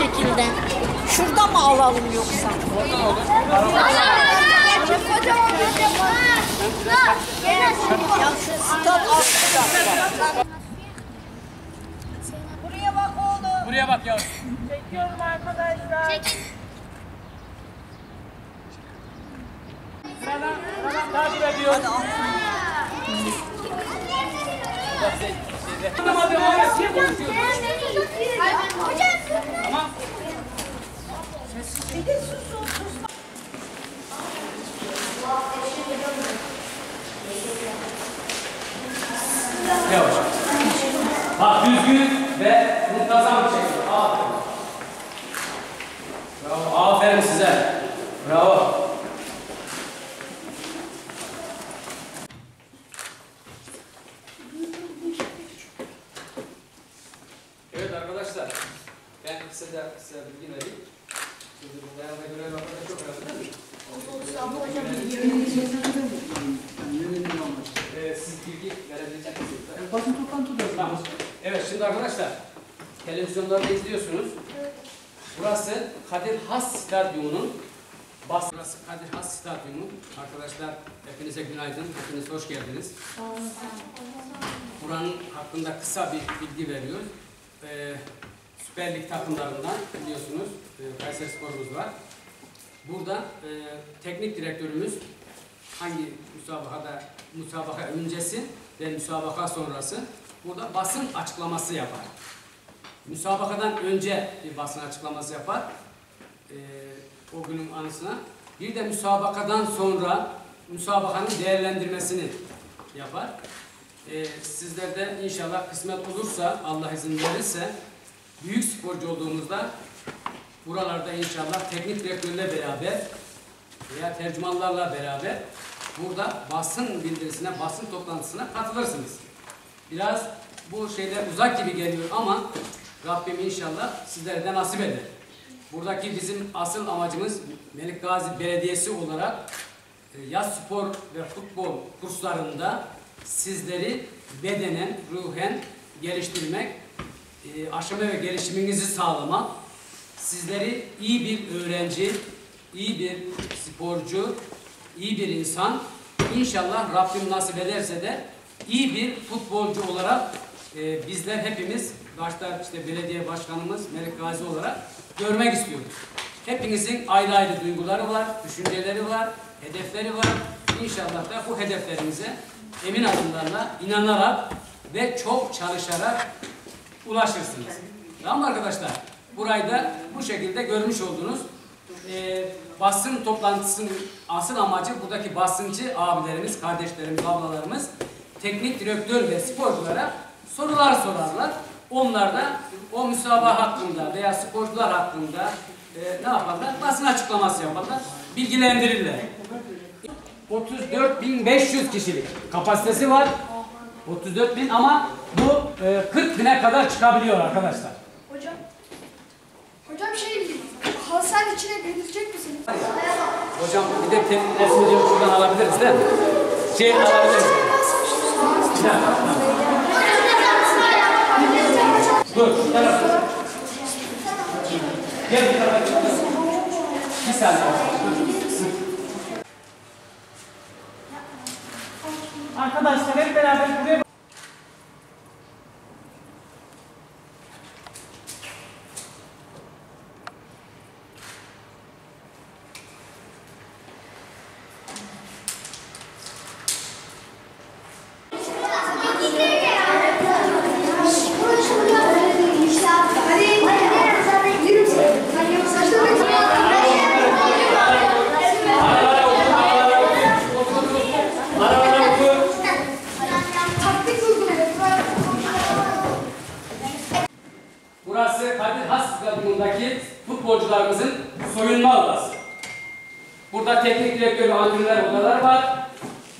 şekilde. Şurada mı alalım yoksa? Ya şu stat altta. Buraya bak oğlum. Buraya bak ya. Çekiyorum arkadaşlar. Takip ediyor. Tamam hadi hadi. Niye konuşuyorsun? Tamam. Düzgün ve muntazam bir şekilde. Aferin. Bravo. Aferin size. Bravo. Evet arkadaşlar, ben size size bilgi vereyim. Şimdi bu bayanla görev yapmak çok önemli değil mi? Ee, siz bilgi verebilecek misiniz? Basın toplantıda. Tamam. Evet şimdi arkadaşlar, televizyonlarda izliyorsunuz. Burası Kadir Has Stadyumu'nun bas. Burası Kadir Has Stadyumu. Arkadaşlar hepinize günaydın, hepiniz hoş geldiniz. Buranın hakkında kısa bir bilgi veriyoruz. Ee, Süper Lig takımlarından biliyorsunuz e, Kayseri Spor'umuz var. Burada e, teknik direktörümüz hangi müsabakada müsabaka öncesi ve müsabaka sonrası burada basın açıklaması yapar. Müsabakadan önce bir basın açıklaması yapar. e, o günün anısına. Bir de müsabakadan sonra müsabakanın değerlendirmesini yapar. Ee, sizler de inşallah kısmet olursa, Allah izin verirse, büyük sporcu olduğumuzda buralarda inşallah teknik direktörle beraber veya tercümanlarla beraber burada basın bildirisine, basın toplantısına katılırsınız. Biraz bu şeyler uzak gibi geliyor ama Rabbim inşallah sizlere de nasip eder. Buradaki bizim asıl amacımız Melik Gazi Belediyesi olarak e, yaz spor ve futbol kurslarında sizleri bedenen, ruhen geliştirmek, e, aşama ve gelişiminizi sağlamak, sizleri iyi bir öğrenci, iyi bir sporcu, iyi bir insan, inşallah Rabbim nasip ederse de iyi bir futbolcu olarak e, bizler hepimiz, başta işte belediye başkanımız Melik Gazi olarak görmek istiyoruz. Hepinizin ayrı ayrı duyguları var, düşünceleri var, hedefleri var. İnşallah da bu hedeflerimize emin adımlarla inanarak ve çok çalışarak ulaşırsınız. Tamam mı arkadaşlar? Burayı da bu şekilde görmüş oldunuz. Ee, basın toplantısının asıl amacı buradaki basıncı abilerimiz, kardeşlerimiz, ablalarımız teknik direktör ve sporculara sorular sorarlar. Onlar da o müsabaka hakkında veya sporcular hakkında e, ne yaparlar? Basın açıklaması yaparlar, bilgilendirirler. 34.500 kişilik kapasitesi var. 34.000 ama bu e, 40 bine kadar çıkabiliyor arkadaşlar. Hocam, hocam şey, Hasan içine getirecek misiniz? Hocam bir de diyor şuradan alabiliriz değil mi? Şey alabiliriz. Dur, şu tarafa. Gel bu tarafa. Bir saniye. Arkadaşlar hep beraber buraya Kadir Has Stadyumundaki futbolcularımızın soyunma odası. Burada teknik direktör ve antrenör odaları var.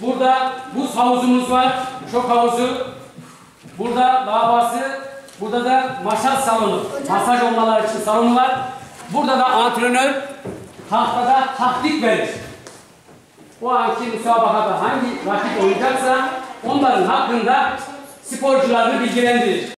Burada buz havuzumuz var, şok havuzu. Burada lavabası, burada da masaj salonu, masaj olmaları için salonu var. Burada da antrenör tahtada taktik verir. O anki müsabakada hangi rakip oynayacaksa onların hakkında sporcularını bilgilendirir.